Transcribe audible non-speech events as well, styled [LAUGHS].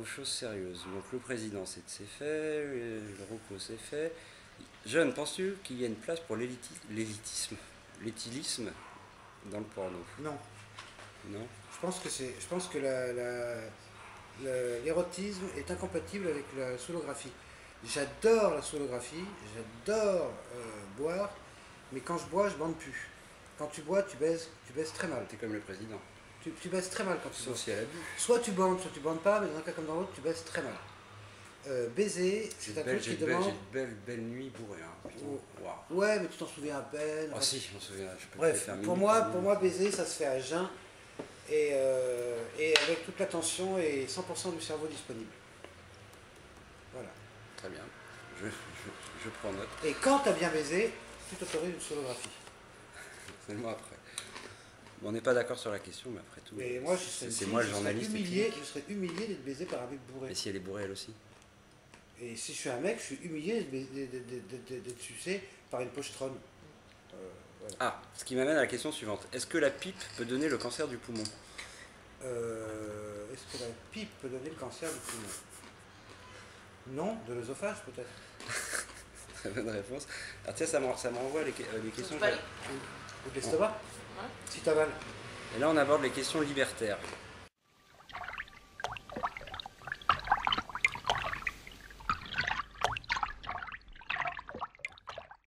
aux choses sérieuses. Donc le président, c'est fait, le le ROCO, c'est fait. Jeune, penses-tu qu'il y a une place pour l'éliti- l'élitisme, l'éthylisme dans le porno? Non. Non? Je pense que c'est, je pense que l'érotisme est incompatible avec la solographie. J'adore la solographie, j'adore euh, boire, mais quand je bois, je bande plus. Quand tu bois, tu baises, tu baises très mal. T'es comme le président. Tu, tu baises très mal quand tu. Sauf si elle a bu. Soit tu bandes, soit tu bandes pas, mais dans un cas comme dans l'autre, tu baises très mal. Euh, baiser, c'est un de belles- truc qui demande. j'ai de belles, belles nuits bourrées. Hein. Oh. Ouais, mais tu t'en souviens à peine. Ah si, je m'en souviens. Je peux Bref, faire pour minute moi, pour baiser, ça se fait à jeun et, euh, et avec toute l'attention et 100% du cerveau disponible. Voilà. Très bien. Je, je, je prends note. Et quand tu as bien baisé, tu t'autorises une solographie. [LAUGHS] C'est moi après. Bon, on n'est pas d'accord sur la question, mais après tout, Mais moi, je c'est moi le journaliste. humilié, qui- je serais humilié d'être baisé par un mec bourré. Et si elle est bourrée elle aussi Et si je suis un mec, je suis humilié d'être sucé par une pochetronne. Euh, voilà. Ah, ce qui m'amène à la question suivante. Est-ce que la pipe peut donner le cancer du poumon? Euh, Est-ce que la pipe peut donner le cancer du poumon? Non, de l'œsophage peut-être. Très [LAUGHS] bonne réponse. Alors tiens, ça me, ça me renvoie les, euh, les questions. Pas que- Ou de l'estomac? Ouais. Si. Et là, on aborde les questions libertaires.